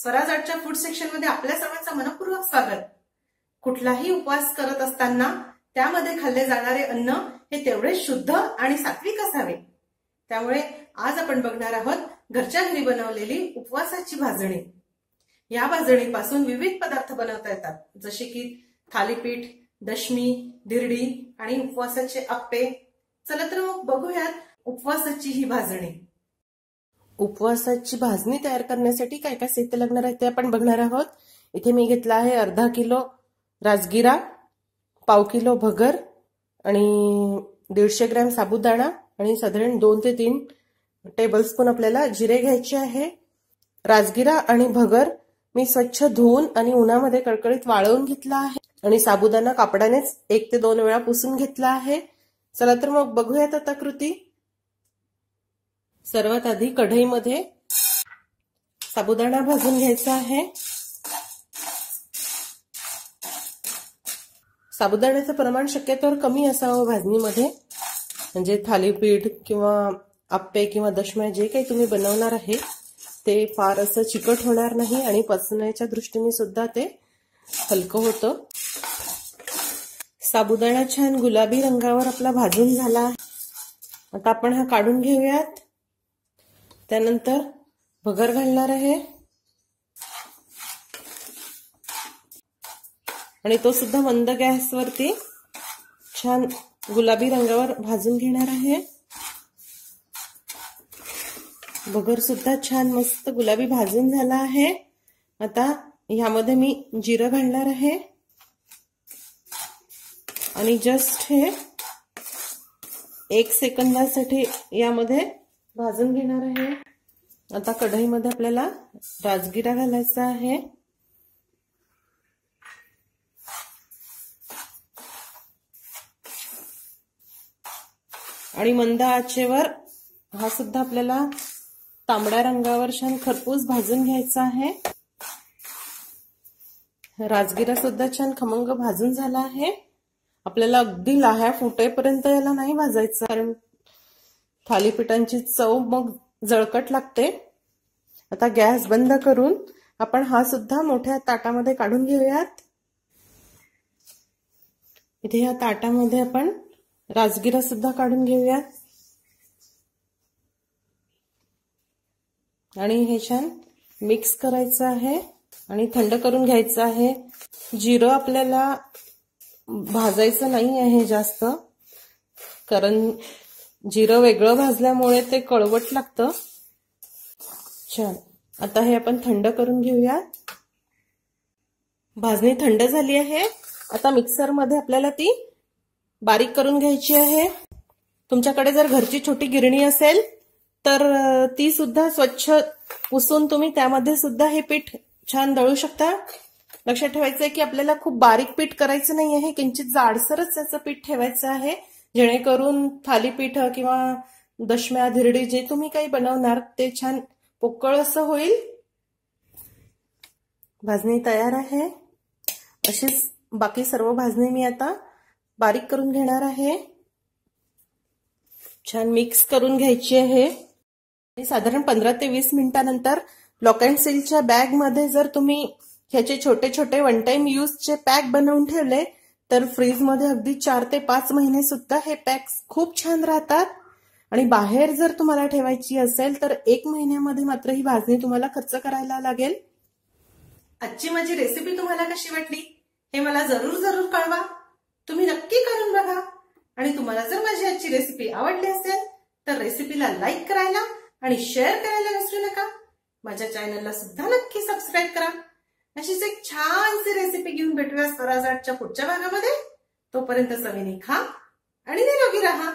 Swaraj आर्टच्या food सेक्शनमध्ये आपल्या सर्वांचं मनपूर्वक स्वागत. कुठलाही उपवास करत असताना त्यामध्ये खाल्ले जाणारे अन्न हे तेवढे शुद्ध आणि सात्विक असावे. त्यामुळे आज आपण बघणार आहोत घरच्या घरी बनवलेली उपवासाची भाजणी. या भाजणीपासून विविध पदार्थ बनवता येतात. जसे की थालीपीठ दशमी धिरडी आणि उपवासाचे अप्पे चला तर मग बघूयात उपवासाची ही भाजणी. उपवासाची भाजणी तयार करण्यासाठी काय काय साहित्य लागणार आहे ते आपण बघणार आहोत. इथे मी घेतला आहे अर्धा किलो राजगिरा पाव किलो भगर आणि दीडशे ग्रॅम साबुदाणा आणि साधारण दोन ते तीन टेबलस्पून आपल्याला जिरे घ्यायचे आहे. राजगिरा आणि भगर मी स्वच्छ धुवून आणि उन्हामध्ये कडकडीत वाळवून घेतला आहे आणि साबुदाणा कापडानेच एक ते दोन वेळा पुसून घेतला आहे. चला तर मग बघूयात आता कृती. सर्वात आधी कढईमध्ये साबुदाणा भाजून घ्यायचा आहे. साबुदाण्याचं प्रमाण शक्यतोवर कमी असावं भाजणीमध्ये. म्हणजे थालीपीठ किंवा आप्पे किंवा दशम्या जे काही तुम्ही बनवणार आहे ते फार असं चिकट होणार नाही आणि पचण्याच्या दृष्टीने सुद्धा ते हलकं होतं. साबुदाणा छान गुलाबी रंगावर आपला भाजून झाला. आता आपण हा काढून घेऊयात. त्यानंतर भगर घालणार आहे. आणि तो सुद्धा मंद गॅसवरती छान गुलाबी रंगावर भाजून घेणार आहे. भगर सुद्धा छान मस्त गुलाबी भाजून झाला आहे. आता ह्यामध्ये मी जिरं घालणार आहे. आणि जस्ट हे एक सेकंदासाठी यामध्ये भाजून घेणार आहे. आता कढईमध्ये आपल्याला राजगिरा घालायचा आहे. आणि मंद आचेवर हा सुद्धा आपल्याला तांबड्या रंगावर छान खरपूस भाजून घ्यायचा आहे. राजगिरा सुद्धा छान खमंग भाजून झाला आहे. आपल्याला अगदी लाह्या फुटेपर्यंत याला नाही भाजायचं कारण थालीपीठांची चव मग जळकट लागते. आता गॅस बंद करून आपण हा सुद्धा मोठ्या ताटामध्ये काढून घेऊयात. इथे या ताटामध्ये आपण राजगिरा सुद्धा काढून घेऊयात. आणि हे छान मिक्स करायचं आहे आणि थंड करून घ्यायचं आहे. जिरं आपल्याला भाजायचं नाही आहे जास्त कारण जिरं वेगळं भाजल्यामुळे ते कळवट लागतं. छान. आता हे आपण थंड करून घेऊया. भाजणी थंड झाली आहे. आता मिक्सरमध्ये आपल्याला ती बारीक करून घ्यायची आहे. तुमच्याकडे जर घरची छोटी गिरणी असेल तर ती सुद्धा स्वच्छ पुसून तुम्ही त्यामध्ये सुद्धा हे पीठ छान दळू शकता. लक्षात ठेवायचं आहे की आपल्याला खूप बारीक पीठ करायचं नाही आहे किंचित जाडसरच त्याचं पीठ ठेवायचं आहे. जेणेकरून थालीपीठ किंवा दशम्या धिरडी जे तुम्ही काही बनवणार ते छान पोकळ असं होईल. भाजणी तयार आहे. अशीच बाकी सर्व भाजणी मी आता बारीक करून घेणार आहे. छान मिक्स करून घ्यायची आहे. साधारण पंधरा ते वीस मिनिटानंतर लॉक अँड सिल्कच्या बॅगमध्ये जर तुम्ही ह्याचे छोटे छोटे वन टाइम यूजचे पॅक बनवून ठेवले तर फ्रीजमध्ये अगदी चार ते पाच महिने सुद्धा हे पॅक्स खूप छान राहतात. आणि बाहेर जर तुम्हाला ठेवायची असेल तर एक महिन्यामध्ये मात्र ही भाजणी तुम्हाला खर्च करायला लागेल. आजची माझी रेसिपी तुम्हाला कशी वाटली हे मला जरूर जरूर कळवा. तुम्ही नक्की करून बघा. आणि तुम्हाला जर माझी आजची रेसिपी आवडली असेल तर रेसिपीला लाईक करायला आणि शेअर करायला विसरू नका. माझ्या चॅनलला सुद्धा नक्की सबस्क्राईब करा. अशीच एक छानशी रेसिपी घेऊन भेटूया स्वराजाटच्या पुढच्या भागामध्ये. तोपर्यंत चवीने खा आणि निरोगी राहा.